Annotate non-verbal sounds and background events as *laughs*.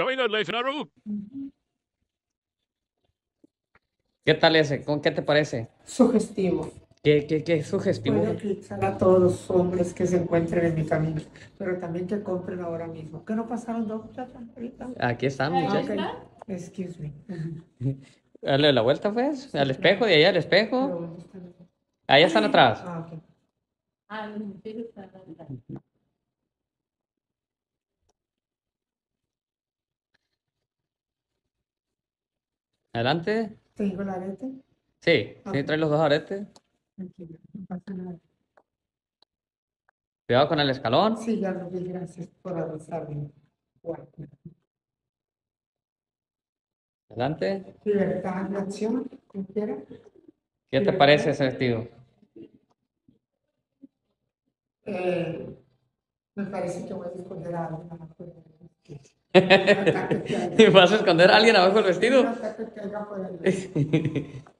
Camino al escenario. ¿Qué tal ese? ¿Con qué te parece? Sugestivo. ¿Qué, qué, qué sugestivo? Puedo eclipsar a todos los hombres que se encuentren en mi camino, pero también que compren ahora mismo. ¿Qué no pasaron dos chatas ahorita? Aquí están, muchachos. está. Excuse me. *laughs* Dale la vuelta, pues. Al espejo, de ahí al espejo. ¿dónde están? Ahí están atrás. Ah, ok. Ah, muchachos están atrás. Adelante. ¿Tengo el arete? Sí, sí, Ok. trae los dos aretes. Tranquilo, no pasa nada. Cuidado con el escalón. Sí, ya lo vi, gracias por avisarme. Adelante. libertad de acción, como quiera. ¿Qué te parece ese vestido? Eh, me parece que voy a esconder a *laughs* haya. ¿Vas a esconder a alguien abajo del vestido? *laughs*